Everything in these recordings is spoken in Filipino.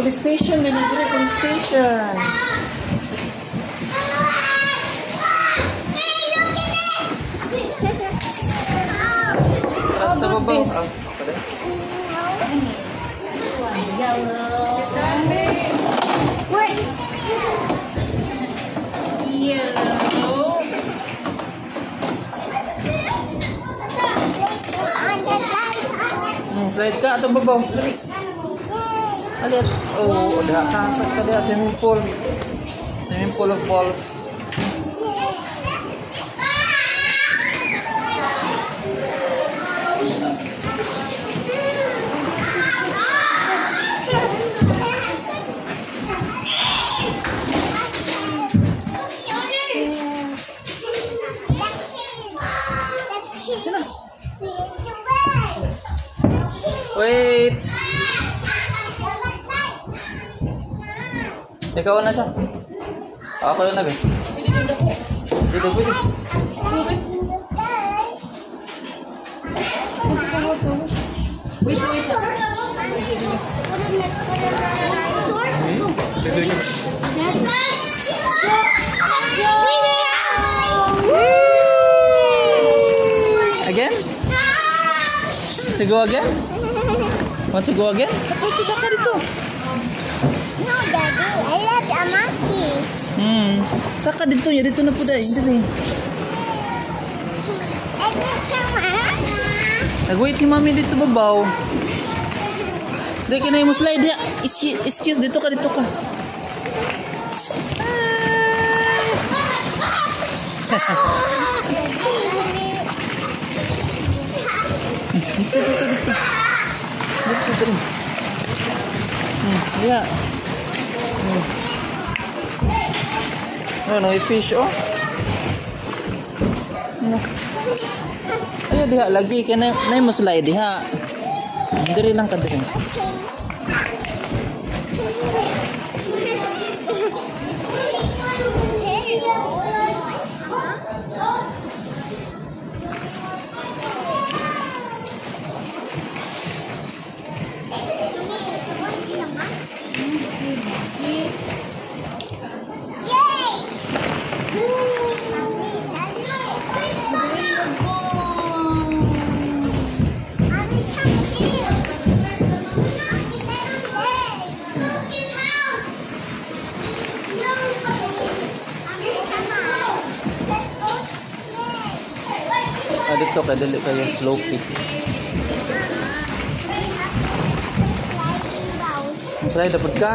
police station. Dito police station. At nababaw. Ah, okay din. Yellow. Wait. Yellow. Hmm, slide ka atau babaw. Dali. Alit. Oh, udah kasak ka dia swimming pool. Swimming pool of balls. Ikaw na siya. Ako na be. Dito pwede. Wait, wait. Again? To go again? Want to go again? Ito sa ka dito. Saka dito ya dito na po dahil. Dito Nag-wait si mami dito babaw. Dito na yung slide ya. Excuse, dito ka dito ka. Dito dito dito. Dito dito. Hmm, ya. Hmm. Ano, may fish oh. Ano? Ayo diha lagi kay na nay mo slide diha. Diri lang ka diri. Ah, dito ka dili kayo slow pick. Slide dapat ka.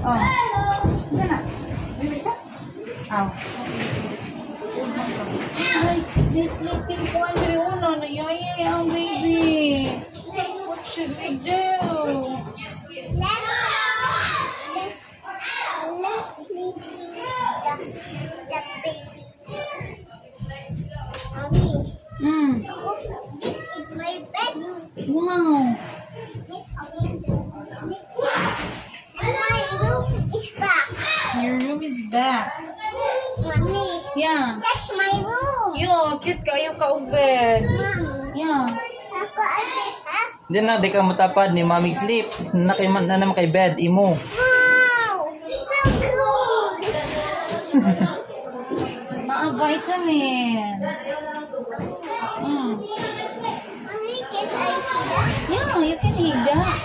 Oh. Aw. Ay, sleeping ko Andre Uno. Nayayay ang baby. Should we do? Hmm. Wow. Your room is back. Yeah. That's my room. Yo, cute kayo ka og bed. Yeah. Ako? Di na di ka matapad ni mamig sleep. Na kay na naman kay bed imo. Wow! Mga vitamins. Mm. Yeah, you can eat that.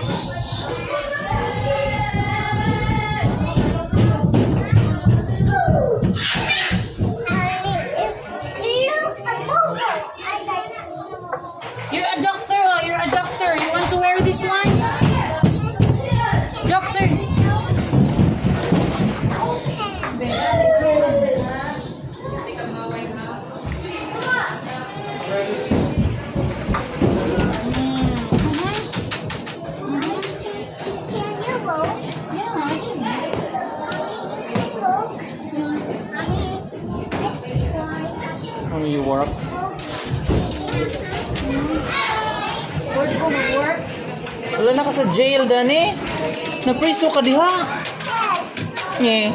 Napriso ka diha. Nye.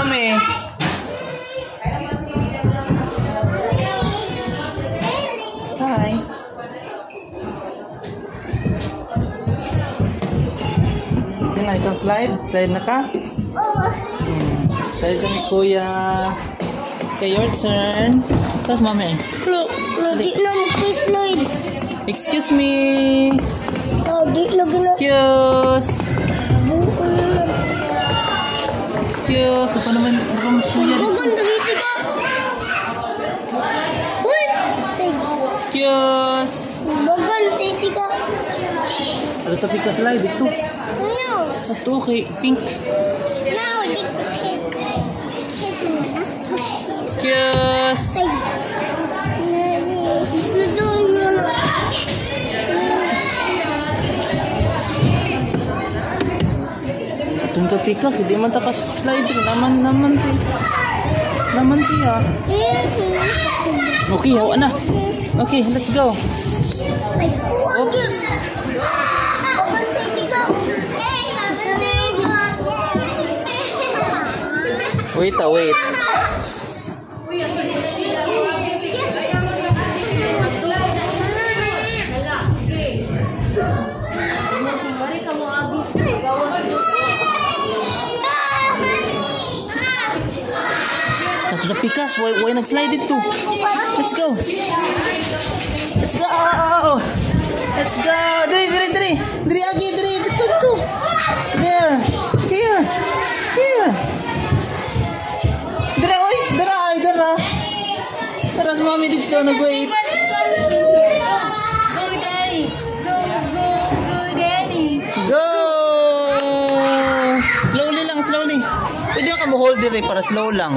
Mami. Hi. Sino na ikaw slide? Slide na ka? Hmm. Slide sa ni kuya. Okay, your turn. Tapos mami. Hindi na mag-slide. Excuse me. Oh, di. Excuse. Ano pa naman? Ano mas kuya dito? Excuse. Bagan, dagiti ka. Ano tapi ka slide dito? No. Ito kay pink. No, di na. Excuse. Itong tapikas, hindi man takas slide. Naman, naman si... Naman siya. Okay, hawa na. Okay, let's go. Oops. Wait ah, wait. Ito tapikas, why, why nag-slide dito? Let's go. Let's go. Let's go. Diri, diri, diri. Diri agi, diri. Dito, dito. There. Here. Here. Dira, oy. Dira, ay, dira. Dira si mami dito, nag-wait. Go, Daddy! Go, go, go, Daddy! Go! Slowly lang, slowly. Pwede ka mo hold diri para slow lang.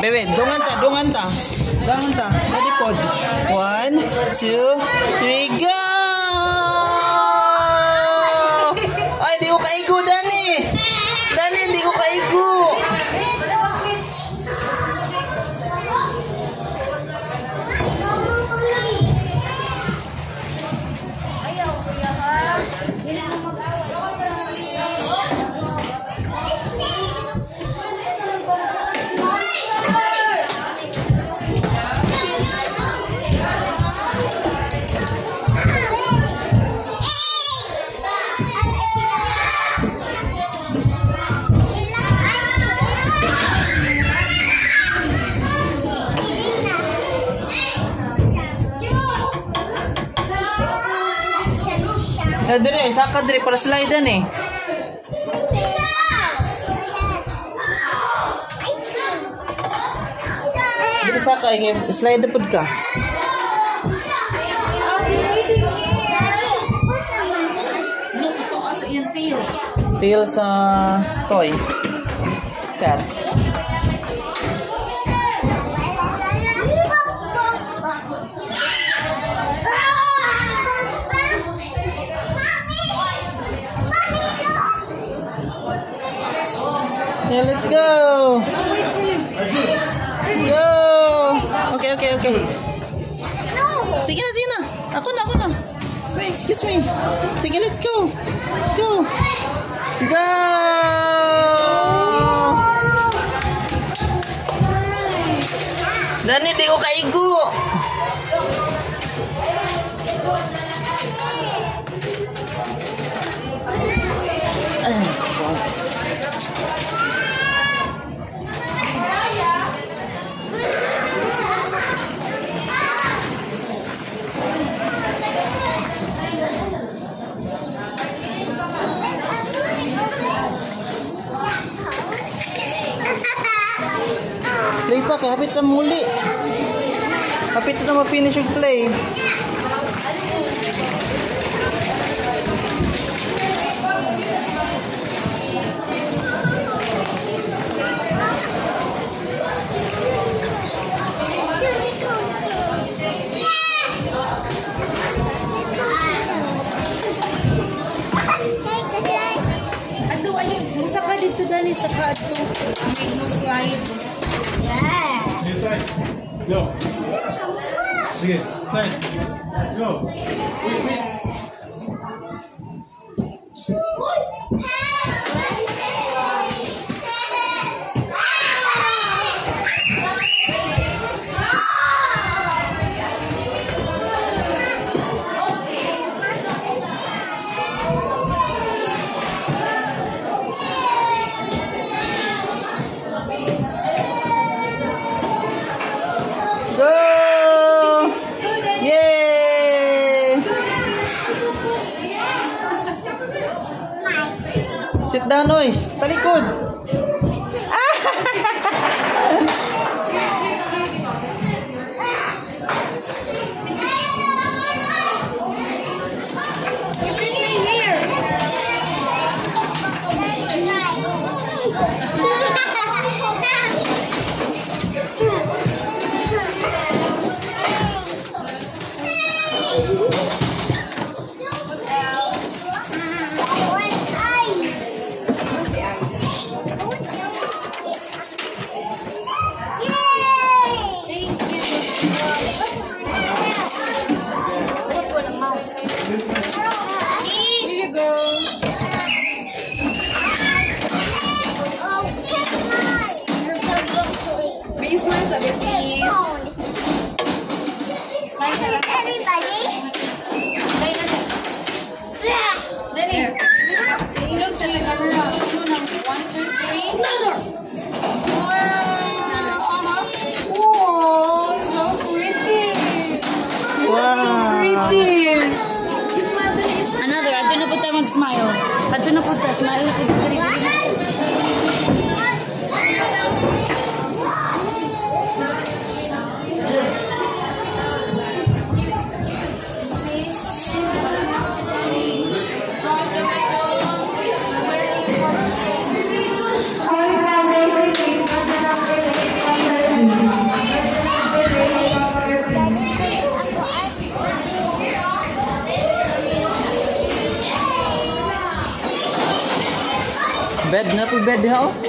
Bebe, dungan ta, dungan ta. Dungan ta. Daddy pod. One, two, three, go! Eh, dire, saka dire para slidean eh. Dire saka eh, slide na pod ka. Tail sa toy. Cat. Yeah, let's go! Go! Okay, okay, okay. Sige na, sige na. Ako na, ako na. Wait, excuse me. Sige, let's go. Let's go. Go! Dani, di ko kaigo. Hapit na muli. Hapit na ma-finish yung play. Dito dali sa kato. May mo slide. 三六。四三六。一 Ato na po tayo. Bed na po bed ha. oh.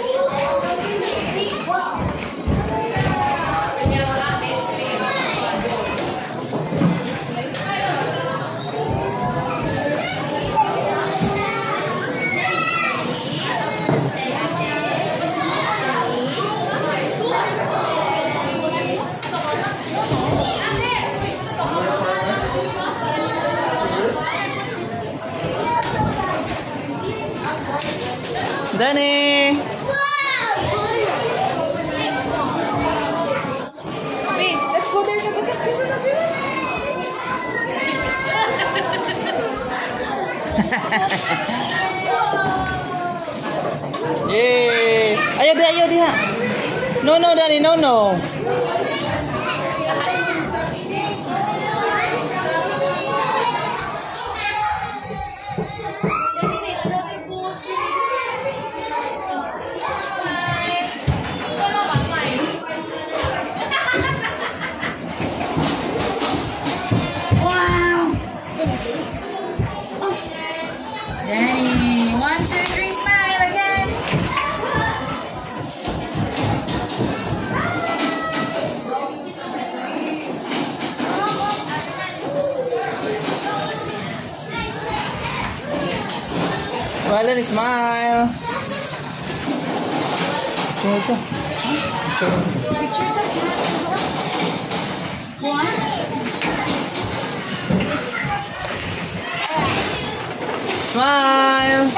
Danny! Wait, let's go there. Look at this. Look at this. Yay! Ayaw di, ayaw di ha. No, no, Danny, no, no. Smile dan Ismail. Coba itu. Coba. Smile.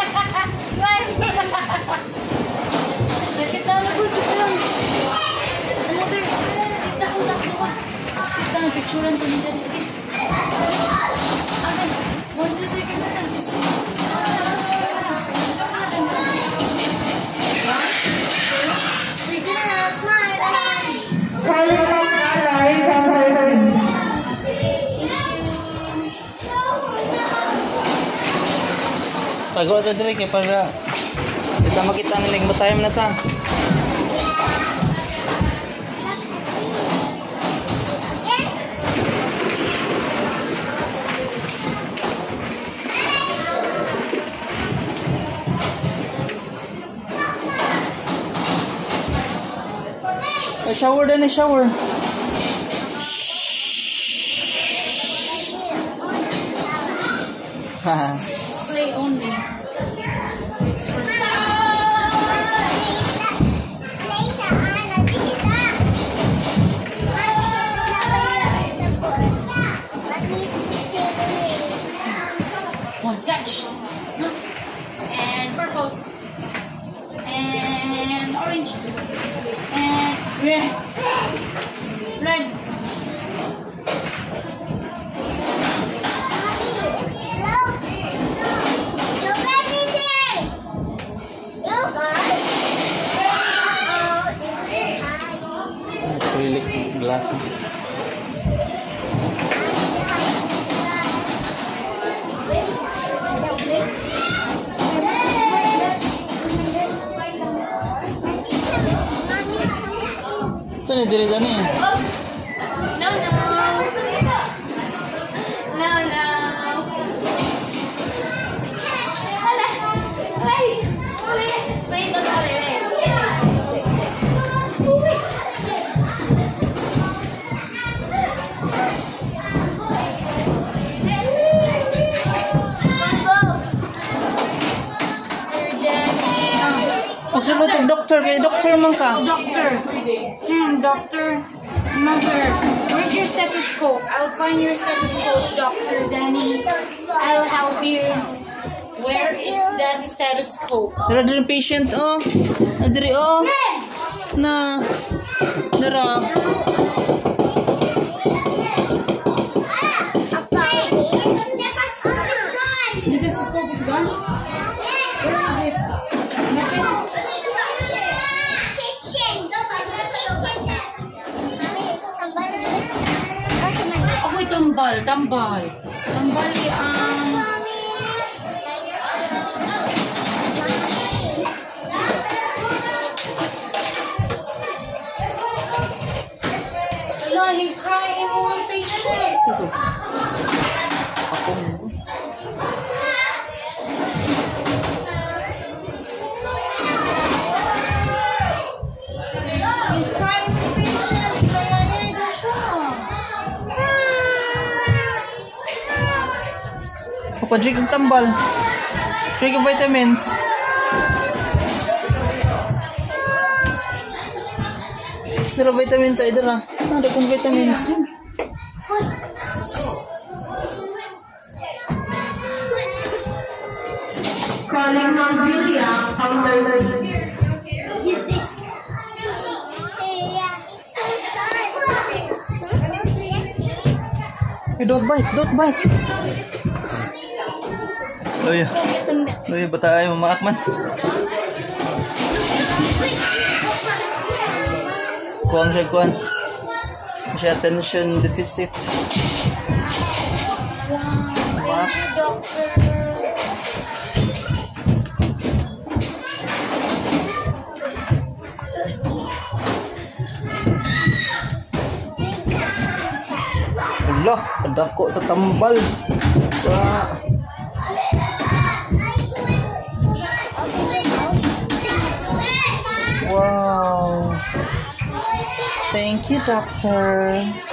picturean ko nila dito. Agan, one, two, three, Tago sa dire kay para kita makita nilang matayam na ta. Eh, shower din eh, shower. Haha. 这里对着呢。Magsulot og doctor kay doctor man ka. Doctor. Hmm, doctor. Mother. Where's your stethoscope? I'll find your stethoscope, Dr. Danny. I'll help you. Where is that stethoscope? Dara din patient oh. Adiri oh. Na. Dara. Tambal, tambal. Tambal ang... Papadrink ang tambal. Drink ang vitamins. Dara vitamins ay dara. Ano kung vitamins? Calling Mangbilia, counter Hey, don't bite, don't bite. Loya. Loya, bata ay mamaakman. Kuwang siya, kuwang. Siya attention deficit. Wow, thank you, doctor. Wala, kadako sa tambal. Sa... doctor.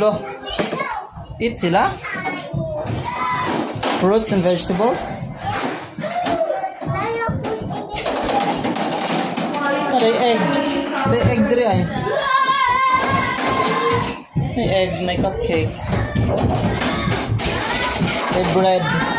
Lo. Eat sila? Fruits and vegetables? May egg. May egg diri ay. May egg, may cupcake. May bread.